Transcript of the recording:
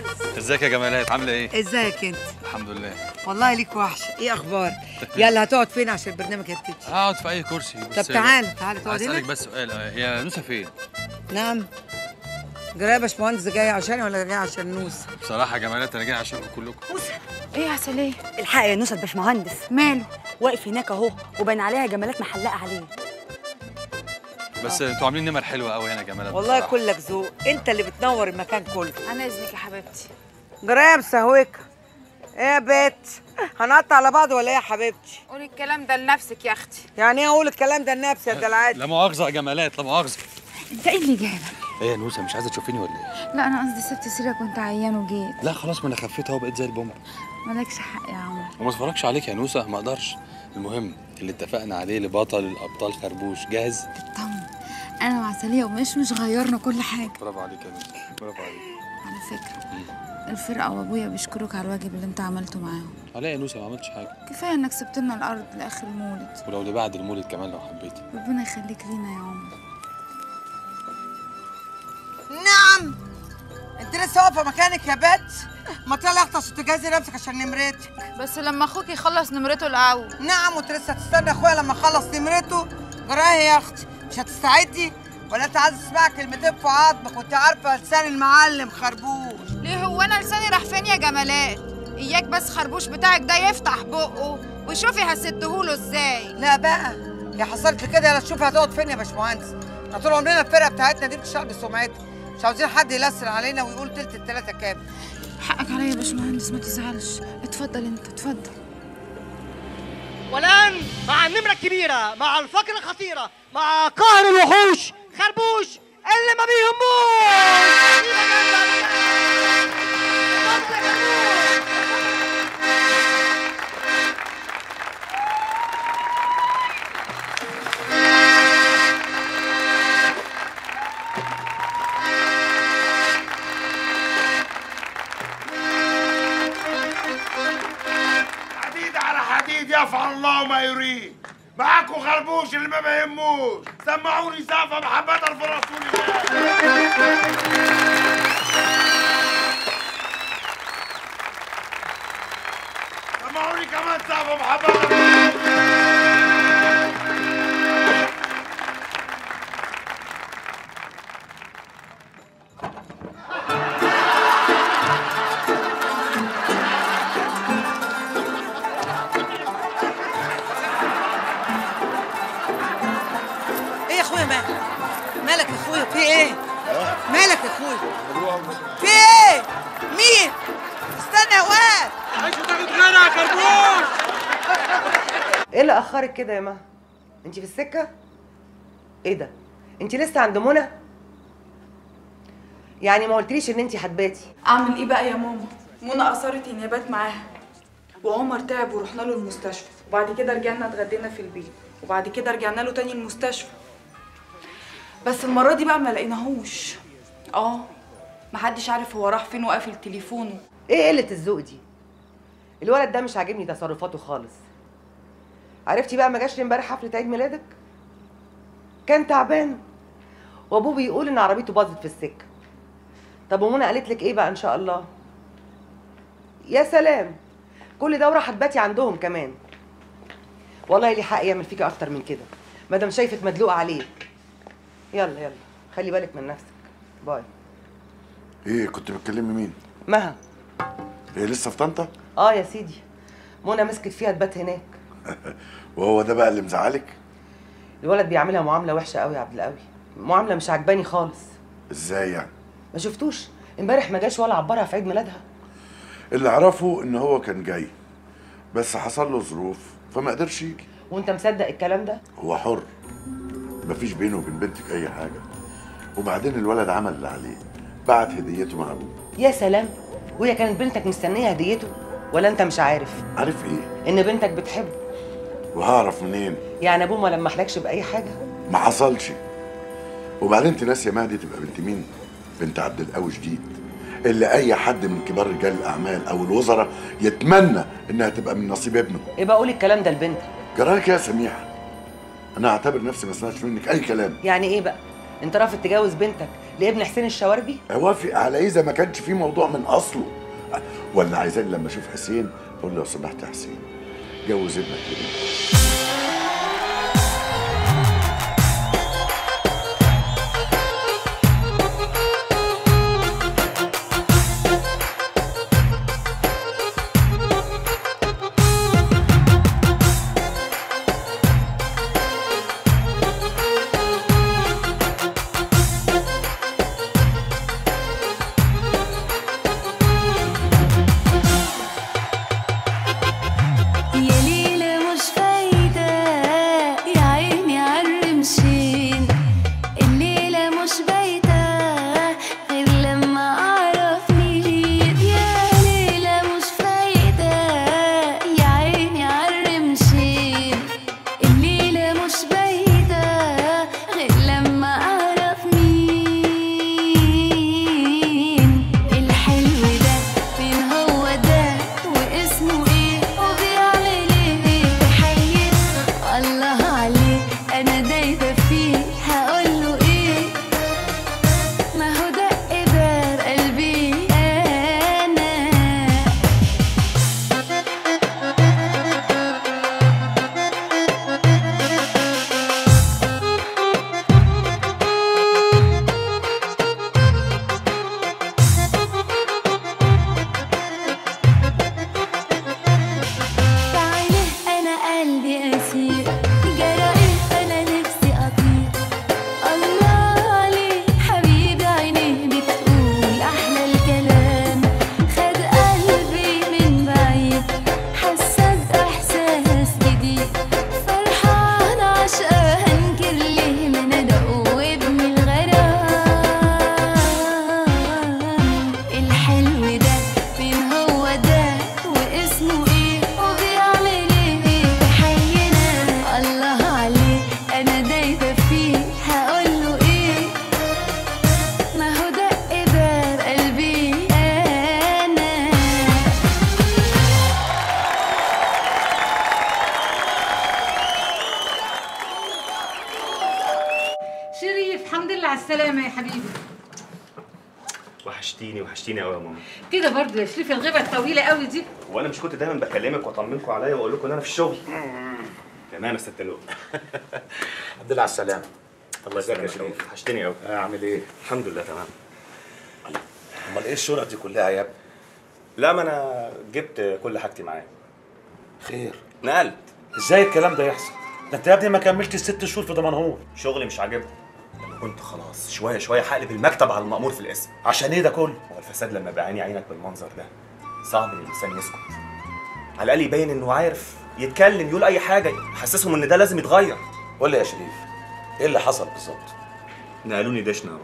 باشمهندس ازيك يا جمالات؟ عاملة إيه؟ ازيك انت؟ الحمد لله. والله ليك وحشة. إيه أخبار يلا هتقعد فين عشان البرنامج هيبتدي هقعد في أي كرسي. طب بس تعال تعال تقعد هنا. بس سؤال. آه، هي نوسة فين؟ نعم. جراية يا باشمهندس جاي عشاني ولا جاي عشان نوس بصراحة يا جمالات أنا جاي عشانكم كلكم. إيه يا عسلية؟ الحق يا نوسة الباشمهندس. ماله؟ واقف هناك أهو وباين عليها جمالات محلقة عليه. بس أنتوا عاملين نمر حلوة قوي هنا يا جمالات والله بصراحة. كلك ذوق. انت اللي بتنور المكان كله. أنا إذنك يا حبيبتي. جرايه مسهوكه إيه يا بت هنقطع على بعض ولا إيه يا حبيبتي؟ قولي الكلام ده لنفسك يا أختي. يعني إيه أقول الكلام ده لنفسي يا دلعات لا مؤاخذة يا جمالات لا مؤاخذة. انت إيه اللي جايبك إيه يا نوسة مش عايزة تشوفيني ولا إيه؟ لا أنا قصدي سبت سيرك وانت عيان وجيت. لا خلاص ما أنا خفيت أهو بقيت زي البومب. مالكش حق يا عمر وما أتفرجش عليك يا نوسة ما أقدرش. المهم اللي اتفقنا عليه لبطل الأبطال خربوش جاهز؟ طمن أنا وعسلية ومش مش غيرنا كل حاجة. برافو عليك يا نوسة برافو عليك. على فكرة. الفرقة وابويا بيشكروك على الواجب اللي انت عملته معاهم. لا يا نوسة ما عملتش حاجة. كفاية انك سبت لنا الأرض لآخر المولد ولو لبعد المولد كمان لو حبيتي ربنا يخليك لينا يا عمر. نعم! انت لسه واقفه مكانك يا بت. ما طلع عشان تجهزي نفسك عشان نمرتك. بس لما أخوك يخلص نمرته الأول. نعم وانت لسه هتستنى اخويا لما اخلص نمرته. جرايه يا أختي. مش هتستعدي؟ ولا انت عايز تسمع كلمتين في عظمك وانت عارفة لسان المعلم خربوش. ليه هو أنا لساني راح فين يا جمالات؟ إياك بس خربوش بتاعك ده يفتح بقه وشوفي هسدهوله إزاي. لا بقى يا حصلت كده يلا تشوفي هتقعد فين يا باشمهندس. إحنا طول عمرنا الفرقة بتاعتنا دي بتشتغل بسمعتها مش عاوزين حد يلسن علينا ويقول تلت التلاتة كام. حقك عليا يا باشمهندس ما تزعلش. اتفضل انت اتفضل. والآن مع النمرة الكبيرة مع الفقرة الخطيرة مع قهر الوحوش خربوش اللي ما بيهموش! يفعل الله ما يريد. معاكم خربوش اللي ما بيهموش سمعوني سافة محبة في سمعوني كمان سافة محبة إيه اللي أخرك كده يا مها؟ انت في السكة؟ إيه ده؟ انت لسه عند منى؟ يعني ما قلتليش إن انت هتباتي أعمل إيه بقى يا ماما؟ منى اصرت اني ابات معاها وعمر تعب ورحنا له المستشفى وبعد كده رجعنا اتغدينا في البيت وبعد كده رجعنا له تاني المستشفى. بس المرة دي بقى ما لقيناهوش. آه محدش عارف هو راح فين وقافل تليفونه إيه قلة الذوق دي؟ الولد ده مش عاجبني تصرفاته خالص. عرفتي بقى ما جاش لي امبارح حفلة عيد ميلادك؟ كان تعبان. وابوه بيقول إن عربيته باظت في السكة. طب ومنى قالت لك إيه بقى إن شاء الله؟ يا سلام. كل ده وراح تباتي عندهم كمان. والله لي حق يعمل فيكي أكتر من كده. ما دام شايفك مدلوقة عليه. يلا يلا. خلي بالك من نفسك. باي. إيه كنت بتكلمي مين؟ مها. هي لسه في طنطا؟ آه يا سيدي. منى مسكت فيها تبات هناك. وهو ده بقى اللي مزعلك؟ الولد بيعملها معاملة وحشة قوي يا عبد القوي. معاملة مش عجباني خالص. إزاي يعني؟ ما شفتوش. امبارح ما جاش ولا عبرها في عيد ميلادها. اللي اعرفه إن هو كان جاي بس حصل له ظروف فما قدرش يجي. وانت مصدق الكلام ده؟ هو حر. مفيش بينه وبين بنتك أي حاجة. وبعدين الولد عمل اللي عليه بعت هديته مع أبوه. يا سلام! وهي كانت بنتك مستنية هديته؟ ولا انت مش عارف؟ عارف إيه؟ ان بنتك بتحبه. وهعرف منين؟ يعني ابوه ما لمحلكش بأي حاجة؟ ما حصلش. وبعدين انت ناسية مهدي تبقى بنت مين؟ بنت عبد القوي جديد اللي أي حد من كبار رجال الأعمال أو الوزراء يتمنى إنها تبقى من نصيب ابنه. يبقى قول الكلام ده لبنتك. جراك يا سميحة. أنا أعتبر نفسي ما سمعتش منك أي كلام. يعني إيه بقى؟ أنت رافض تجوز بنتك لابن حسين الشواربي؟ أوافق على إيه إذا ما كانش في موضوع من أصله. ولا عايزين لما أشوف حسين أقول له لو سمحت يا حسين. جوز ابنك. حبيبي. وحشتيني وحشتيني قوي يا ماما. كده برضه يا شريف الغيبة الطويلة قوي دي. وأنا مش كنت دايما بكلمك واطمنكم عليا وأقول لكم إن أنا في الشغل. تمام يا ست لؤي الحمد لله على السلامة. الله يسلمك يا شريف. وحشتني قوي عامل إيه؟ الحمد لله تمام. أمال إيه الشرط دي كلها يا ابني؟ لا ما أنا جبت كل حاجتي معايا. خير. نقلت. إزاي الكلام ده يحصل؟ ده أنت يا ابني ما كملتش ست شهور في دمنهور. شغلي مش عاجبهم لما كنت خلاص شوية شوية هقلب المكتب على المأمور في الاسم. عشان إيه ده كله؟ هو الفساد لما بعيني عينك بالمنظر ده. صعب إن الإنسان يسكت. على الأقل يبين إنه عارف يتكلم يقول أي حاجة يحسسهم إن ده لازم يتغير. قول لي يا شريف إيه اللي حصل بالظبط؟ نقلوني دشنا يا